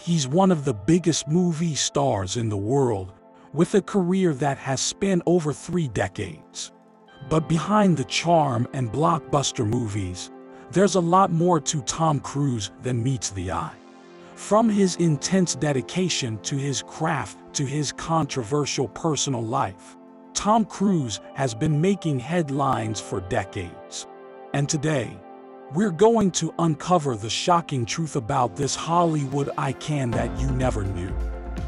He's one of the biggest movie stars in the world, with a career that has spanned over three decades. But behind the charm and blockbuster movies, there's a lot more to Tom Cruise than meets the eye. From his intense dedication to his craft to his controversial personal life, Tom Cruise has been making headlines for decades. And today, we're going to uncover the shocking truth about this Hollywood icon that you never knew.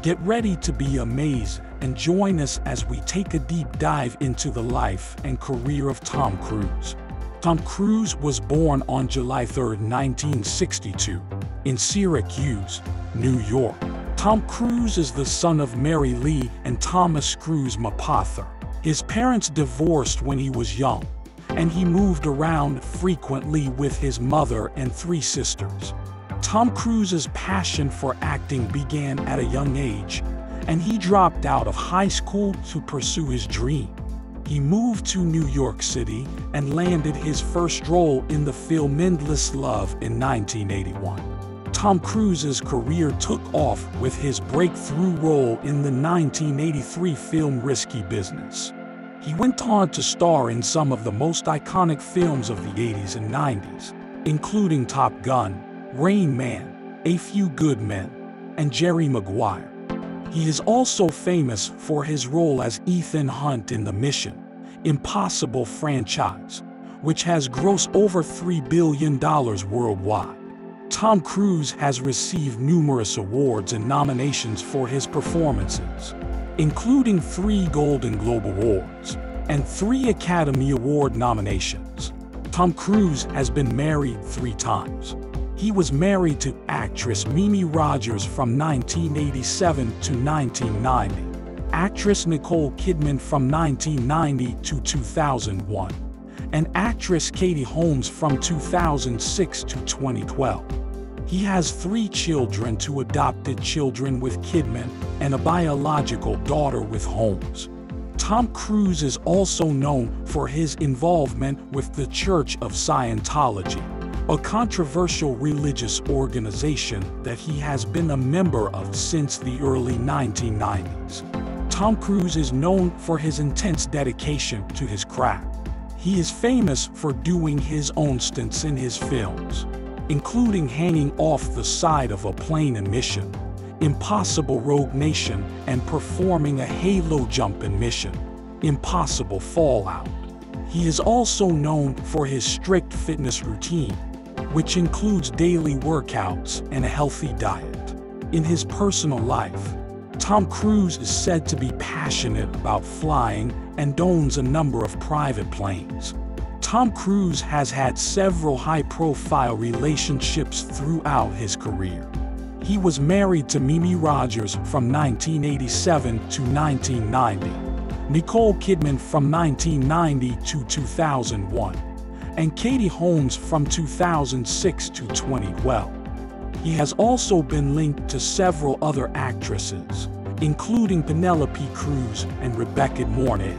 Get ready to be amazed and join us as we take a deep dive into the life and career of Tom Cruise. Tom Cruise was born on July 3, 1962, in Syracuse, New York. Tom Cruise is the son of Mary Lee and Thomas Cruise Mapother. His parents divorced when he was young, and he moved around frequently with his mother and three sisters. Tom Cruise's passion for acting began at a young age, and he dropped out of high school to pursue his dream. He moved to New York City and landed his first role in the film Endless Love in 1981. Tom Cruise's career took off with his breakthrough role in the 1983 film Risky Business. He went on to star in some of the most iconic films of the 80s and 90s, including Top Gun, Rain Man, A Few Good Men, and Jerry Maguire. He is also famous for his role as Ethan Hunt in the Mission Impossible franchise, which has grossed over $3 billion worldwide. Tom Cruise has received numerous awards and nominations for his performances including three Golden Globe Awards and three Academy Award nominations. Tom Cruise has been married three times. He was married to actress Mimi Rogers from 1987 to 1990, actress Nicole Kidman from 1990 to 2001, and actress Katie Holmes from 2006 to 2012. He has three children two adopted children with Kidman and a biological daughter with Holmes. Tom Cruise is also known for his involvement with the Church of Scientology, a controversial religious organization that he has been a member of since the early 1990s. Tom Cruise is known for his intense dedication to his craft. He is famous for doing his own stunts in his films including hanging off the side of a plane in Mission, Impossible Rogue Nation, and performing a halo jump in Mission, Impossible Fallout. He is also known for his strict fitness routine, which includes daily workouts and a healthy diet. In his personal life, Tom Cruise is said to be passionate about flying and owns a number of private planes. Tom Cruise has had several high-profile relationships throughout his career. He was married to Mimi Rogers from 1987 to 1990, Nicole Kidman from 1990 to 2001, and Katie Holmes from 2006 to 2012. He has also been linked to several other actresses, including Penelope Cruz and Rebecca Mornay.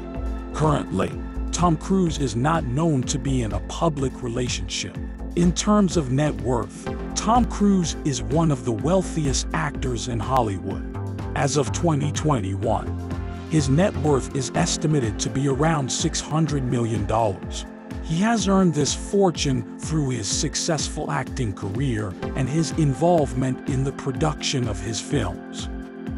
Currently, Tom Cruise is not known to be in a public relationship. In terms of net worth, Tom Cruise is one of the wealthiest actors in Hollywood. As of 2021, his net worth is estimated to be around $600 million. He has earned this fortune through his successful acting career and his involvement in the production of his films.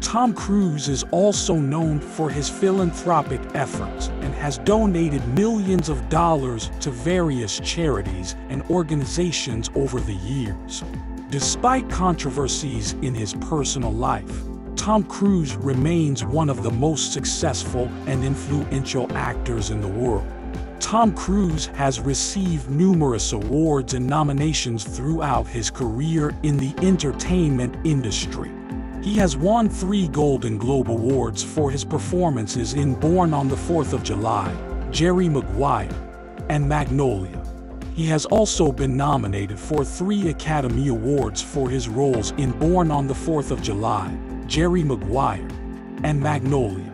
Tom Cruise is also known for his philanthropic efforts and has donated millions of dollars to various charities and organizations over the years. Despite controversies in his personal life, Tom Cruise remains one of the most successful and influential actors in the world. Tom Cruise has received numerous awards and nominations throughout his career in the entertainment industry. He has won three Golden Globe Awards for his performances in Born on the 4th of July, Jerry Maguire, and Magnolia. He has also been nominated for three Academy Awards for his roles in Born on the 4th of July, Jerry Maguire, and Magnolia.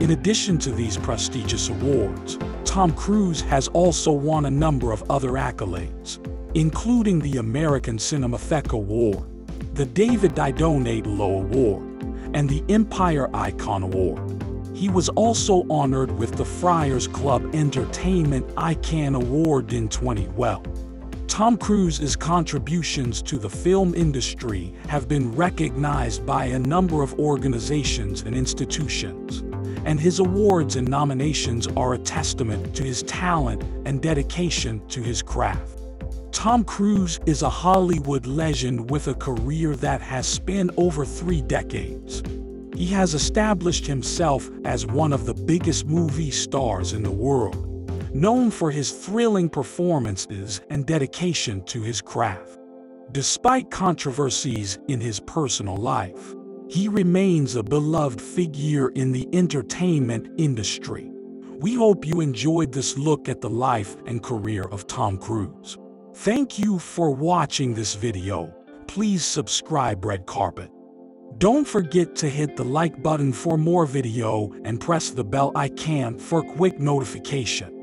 In addition to these prestigious awards, Tom Cruise has also won a number of other accolades, including the American Cinematheque Award, the David di Donatello Award, and the Empire Icon Award. He was also honored with the Friars Club Entertainment Icon Award in 2012. Tom Cruise's contributions to the film industry have been recognized by a number of organizations and institutions, and his awards and nominations are a testament to his talent and dedication to his craft. Tom Cruise is a Hollywood legend with a career that has spanned over three decades. He has established himself as one of the biggest movie stars in the world known for his thrilling performances and dedication to his craft. Despite controversies in his personal life, he remains a beloved figure in the entertainment industry. We hope you enjoyed this look at the life and career of Tom Cruise. Thank you for watching this video. Please subscribe Red Carpet. Don't forget to hit the like button for more video and press the bell icon for quick notification.